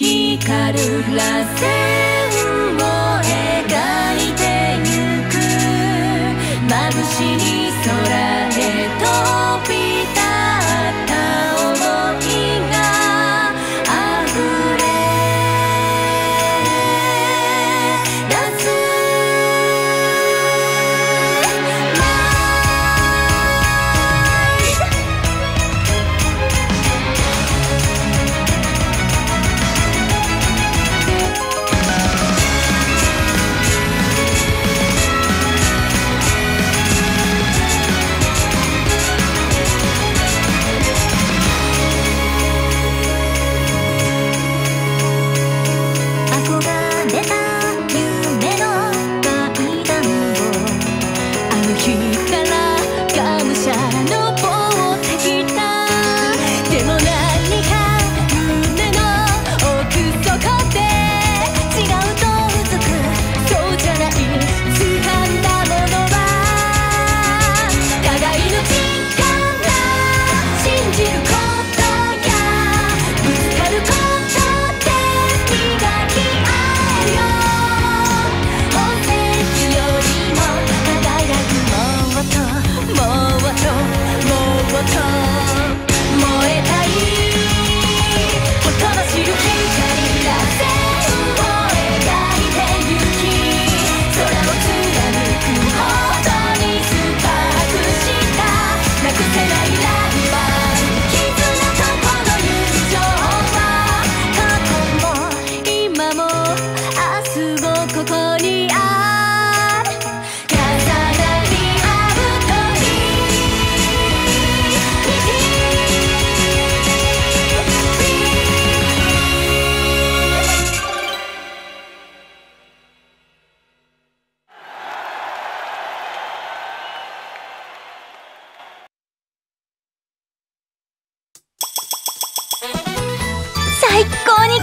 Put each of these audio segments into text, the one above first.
光らせんを描いてゆく眩しい空へ飛び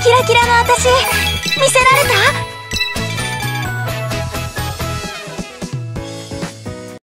キラキラの私見せられた？